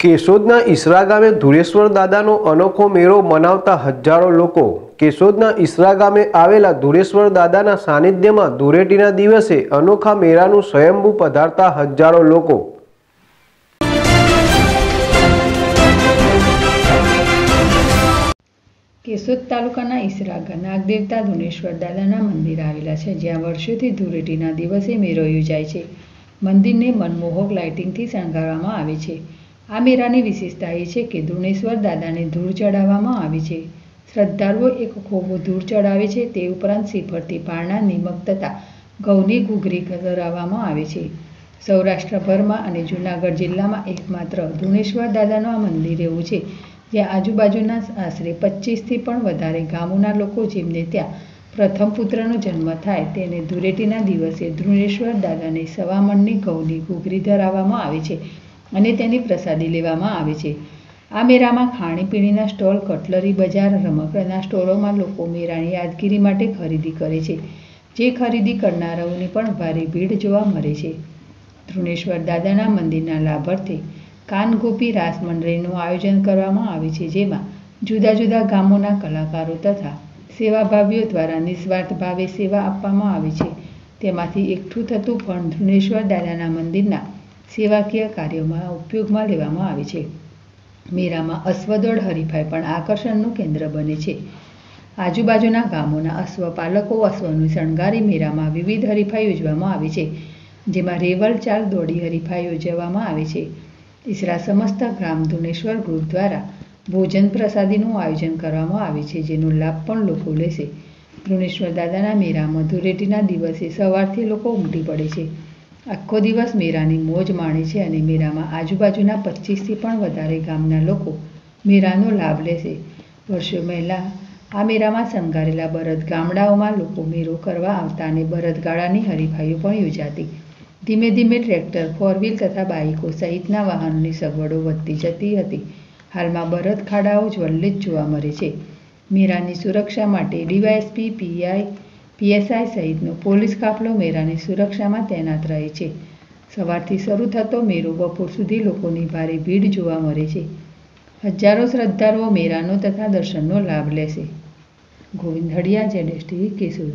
કેશોદના ઈસરા ગામે ધુરેશ્વર દાદાનો અનોખો મેળો મનાવતા હજારો લોકો કેશોદના ઈસરા ગામે આવેલા ધુરેશ્વર દાદાના સાનિધ્યમાં ધૂળેટીના દિવસે અનોખા મેળાનું સ્વયંભૂ પધારતા હજારો લોકો. કેશોદ તાલુકાના ઈસરા નાગદેવતા ધુનેશ્વર દાદાના મંદિર આવેલા છે, જ્યાં વર્ષોથી ધૂળેટીના દિવસે મેળો યોજાય છે. મંદિરને મનમોહક લાઇટિંગથી શણગારવામાં આવે છે. આ મેળાની વિશેષતા એ છે કે ધુણેશ્વર દાદાને ધૂળ ચડાવવામાં આવે છે. શ્રદ્ધાળુઓ એક ખોબો ધૂળ ચડાવે છે, તે ઉપરાંત શ્રીફળથી પારણા નિમક તથા ઘઉંની ઘૂઘરી ધરાવવામાં આવે છે. સૌરાષ્ટ્રભરમાં અને જૂનાગઢ જિલ્લામાં એકમાત્ર ધુણેશ્વર દાદાનું આ મંદિર એવું છે, જ્યાં આજુબાજુના આશરે પચીસથી પણ વધારે ગામોના લોકો જેમને ત્યાં પ્રથમ પુત્રનો જન્મ થાય તેને ધૂળેટીના દિવસે ધ્રુણેશ્વર દાદાને સવામણની ઘઉંની ઘૂઘરી ધરાવવામાં આવે છે. અને તેની પ્રસાદી લેવામાં આવે છે. આ મેળામાં ખાણીપીણીના સ્ટોલ, કટલરી બજાર, રમકડાના સ્ટોરોમાં લોકો મેળાની યાદગીરી માટે ખરીદી કરે છે, જે ખરીદી કરનારાઓની પણ ભારે ભીડ જોવા મળે છે. ધૃણેશ્વર દાદાના મંદિરના લાભાર્થે કાનગોપી રાસ મંડળીનું આયોજન કરવામાં આવે છે, જેમાં જુદા જુદા ગામોના કલાકારો તથા સેવાભાવીઓ દ્વારા નિસ્વાર્થ ભાવે સેવા આપવામાં આવે છે. તેમાંથી એકઠું થતું પણ ધૃણેશ્વર દાદાના મંદિરના સેવાકીય કાર્યોમાં ઉપયોગમાં લેવામાં આવે છે. મેરામાં અશ્વદળ હરીફાઈ પણ આકર્ષણનું કેન્દ્ર બને છે. આજુબાજુના ગામોના અશ્વપાલકો અશ્વનું શણગારી મેરામાં વિવિધ હરીફાઈ યોજવામાં આવે છે. જેમાં રેવલ ચાલ દોડી હરીફાઈ યોજવામાં આવે છે. ઈસરા સમસ્ત ગ્રામ ધુનેશ્વર ગ્રુપ દ્વારા ભોજન પ્રસાદીનું આયોજન કરવામાં આવે છે, જેનો લાભ પણ લોકો લેશે. ધ્રુણેશ્વર દાદાના મેળામાં ધૂળેટીના દિવસે સવારથી લોકો ઉમટી પડે છે. આખો દિવસ મેળાની મોજ માણે છે અને મેળામાં આજુબાજુના પચીસથી પણ વધારે ગામના લોકો મેળાનો લાભ લેશે. વર્ષો પહેલાં આ મેળામાં શણગારેલા બળદ ગામડાઓમાં લોકો મેળો કરવા આવતા અને બળદગાડાની હરીફાઈઓ પણ યોજાતી. ધીમે ધીમે ટ્રેક્ટર ફોર વ્હીલ તથા બાઇકો સહિતના વાહનોની સગવડો વધતી જતી હતી. હાલમાં બળદ ખાડાઓ જ્વલિત જોવા મળે છે. મેળાની સુરક્ષા માટે ડીવાયએસપી, પીઆઈ પીએસઆઈ સહિતનો પોલીસ કાફલો મેળાની સુરક્ષામાં તૈનાત રહે છે. સવારથી શરૂ થતો મેળો બપોર સુધી લોકોની ભારે ભીડ જોવા મળે છે. હજારો શ્રદ્ધાળુઓ મેળાનો તથા દર્શનનો લાભ લેશે. ગોવિંદ હડિયા જેડેશ ટીવી, કેશોદ.